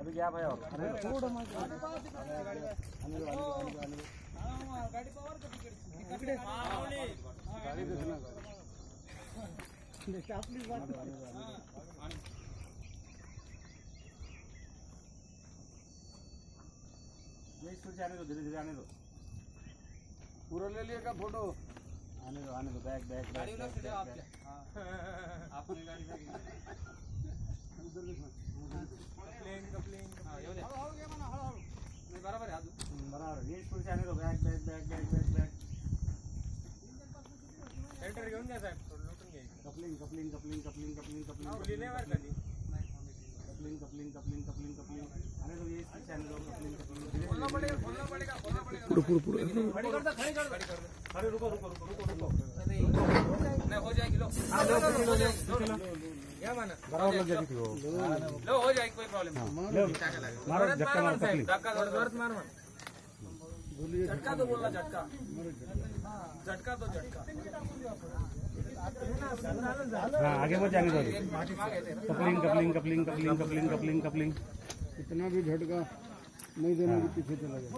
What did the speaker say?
अभी है और आने दो। आने दो आने दो आने दो आने दो गाड़ी देखना बात ये आने दो धीरे धीरे आने दो। पूरा ले लिया का फ़ोटो? आने दो आने दो बैग बैग गाड़ी उलट से आप। आपने गाड़ी से प्लेन का प्लेन हाँ येऊ दे नाही बरोबर आहे अजून हम्म, बराबर ये से bag bag bag bag bag bag center घेऊन घ्या साहेब थोडं लुटून घ्या coupling coupling coupling coupling coupling coupling नाही बरं कधी coupling coupling coupling coupling coupling आने दो ये से आने कपलिंग कपलिंग धीरे पडेगा खोलना पडेगा खोलना पडेगा. पूरा पूरा पूरा खड़ी कर दो खड़ी कर दो. खड़ी कर दो. अरे रुको रुको रुको रुको रुको. नहीं हो जाएगी. लो. हाँ, लो, लो, लो, हो जाएगी, लो, लो। क्या माना? बराबर लग जाएगी वो। लो. हो जाएगी कोई प्रॉब्लम नहीं. लो मारो झटका मार धक्का थोड़ा जोरात मार मार. झटका तो बोलना झटका। झटका तो झटका। हाँ आगे बढ़ जाने दो ते. Coupling coupling coupling coupling coupling coupling coupling. इतना भी झटका नहीं देना के पीछे चला गया।